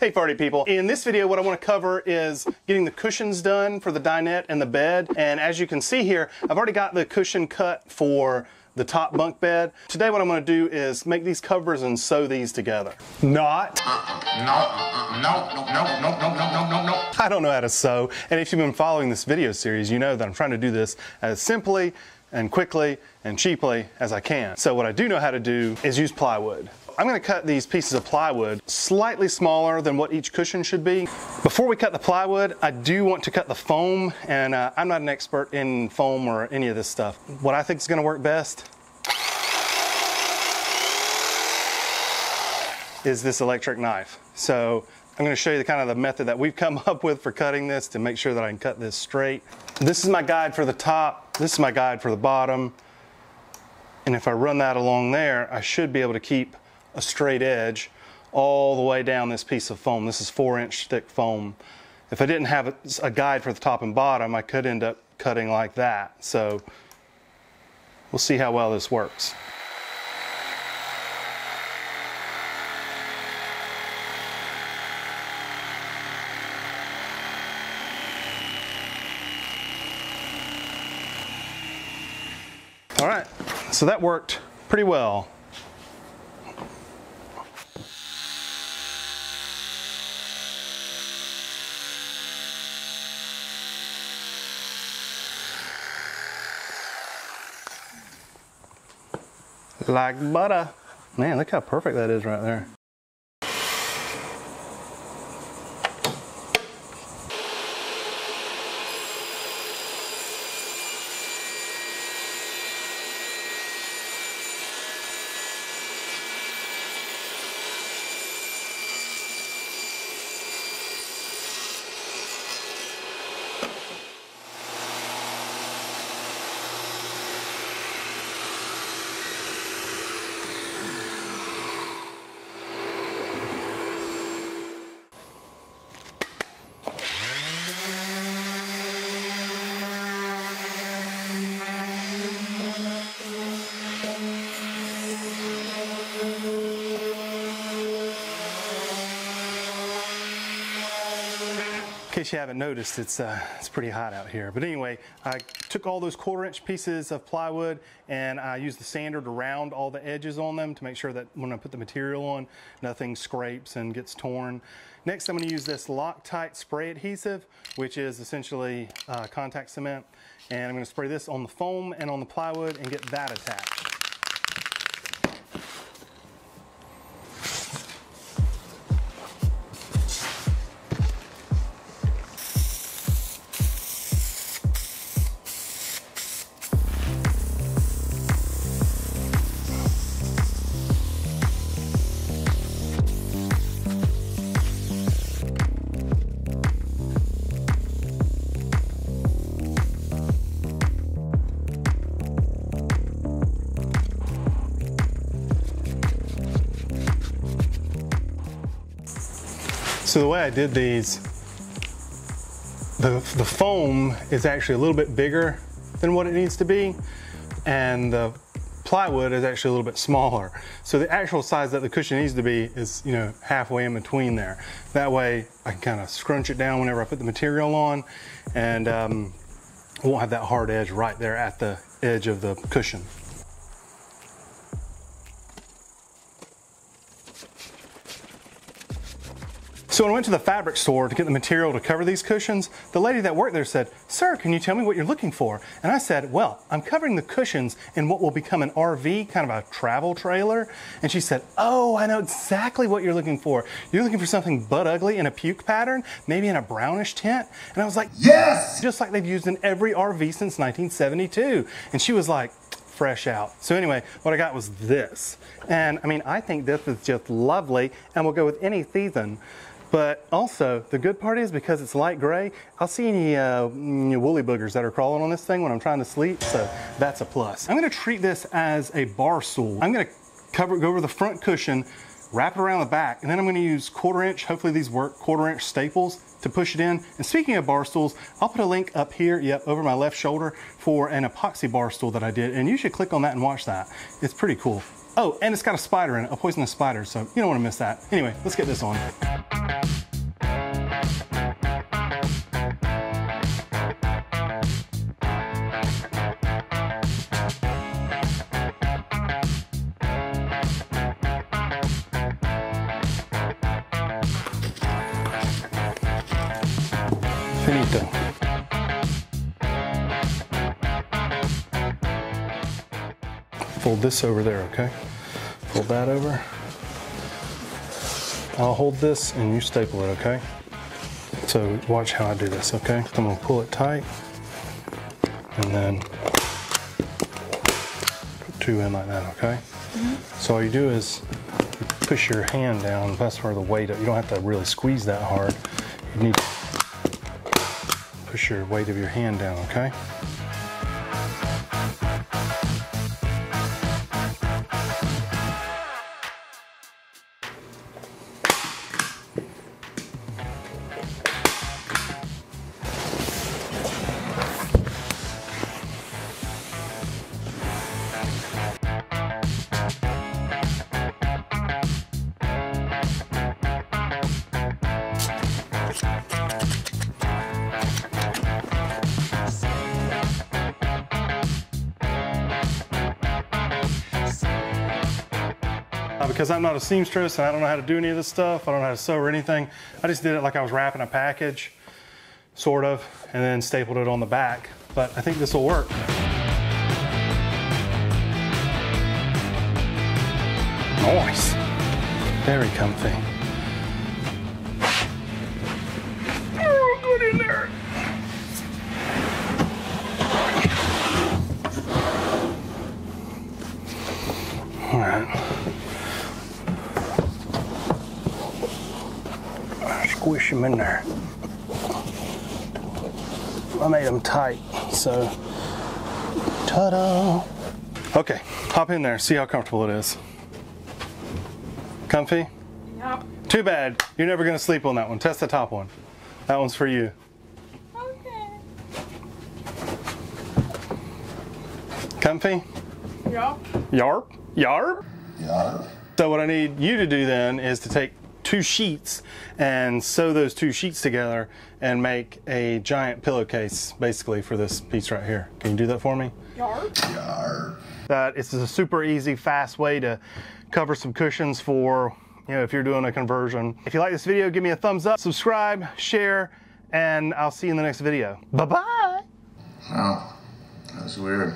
Hey party people. In this video what I want to cover is getting the cushions done for the dinette and the bed and as you can see here I've already got the cushion cut for the top bunk bed. Today what I'm going to do is make these covers and sew these together. Not. Uh, uh, uh, no, no, no, no, no, no, no, no, no. I don't know how to sew and if you've been following this video series you know that I'm trying to do this as simply and quickly and cheaply as I can. So what I do know how to do is use plywood. I'm gonna cut these pieces of plywood slightly smaller than what each cushion should be. Before we cut the plywood, I do want to cut the foam, and uh, I'm not an expert in foam or any of this stuff. What I think is gonna work best is this electric knife. So I'm gonna show you the kind of the method that we've come up with for cutting this to make sure that I can cut this straight. This is my guide for the top, this is my guide for the bottom. And if I run that along there, I should be able to keep a straight edge all the way down this piece of foam. This is four inch thick foam. If I didn't have a guide for the top and bottom, I could end up cutting like that. So we'll see how well this works. All right, so that worked pretty well. Like butter. Man, look how perfect that is right there. Case you haven't noticed, it's, uh, it's pretty hot out here. But anyway, I took all those quarter inch pieces of plywood and I used the sander to round all the edges on them to make sure that when I put the material on, nothing scrapes and gets torn. Next, I'm gonna use this Loctite spray adhesive, which is essentially uh, contact cement. And I'm gonna spray this on the foam and on the plywood and get that attached. So the way I did these, the, the foam is actually a little bit bigger than what it needs to be, and the plywood is actually a little bit smaller. So the actual size that the cushion needs to be is, you know, halfway in between there. That way I can kind of scrunch it down whenever I put the material on, and um, won't have that hard edge right there at the edge of the cushion. So when I went to the fabric store to get the material to cover these cushions, the lady that worked there said, Sir, can you tell me what you're looking for? And I said, Well, I'm covering the cushions in what will become an RV, kind of a travel trailer. And she said, Oh, I know exactly what you're looking for. You're looking for something butt ugly in a puke pattern, maybe in a brownish tint. And I was like, Yes! Just like they've used in every RV since 1972. And she was like, fresh out. So anyway, what I got was this. And I mean, I think this is just lovely and will go with any season. But also, the good part is because it's light gray, I'll see any uh, woolly boogers that are crawling on this thing when I'm trying to sleep, so that's a plus. I'm gonna treat this as a bar stool. I'm gonna cover, go over the front cushion, wrap it around the back, and then I'm gonna use quarter inch, hopefully these work, quarter inch staples to push it in. And speaking of bar stools, I'll put a link up here, yep, over my left shoulder for an epoxy bar stool that I did, and you should click on that and watch that. It's pretty cool. Oh, and it's got a spider in it, a poisonous spider, so you don't want to miss that. Anyway, let's get this on. Finito. Fold this over there, okay? Fold that over. I'll hold this and you staple it, okay? So watch how I do this, okay? I'm gonna pull it tight and then put two in like that, okay? Mm-hmm. So all you do is push your hand down, that's where the weight, you don't have to really squeeze that hard. You need to push your weight of your hand down, okay? Because I'm not a seamstress and I don't know how to do any of this stuff. I don't know how to sew or anything. I just did it like I was wrapping a package, sort of, and then stapled it on the back. But I think this will work. Nice. Very comfy. Squish them in there. I made them tight, so ta-da. Okay, hop in there, see how comfortable it is. Comfy? Yep. Too bad, you're never gonna sleep on that one. Test the top one. That one's for you. Okay. Comfy? Yep. Yarp? Yarp? Yeah. So what I need you to do then is to take two sheets and sew those two sheets together and make a giant pillowcase basically for this piece right here. Can you do that for me? Yard. Yar. That it's a super easy, fast way to cover some cushions for, you know, if you're doing a conversion. If you like this video, give me a thumbs up, subscribe, share, and I'll see you in the next video. Bye-bye. Wow, that's weird.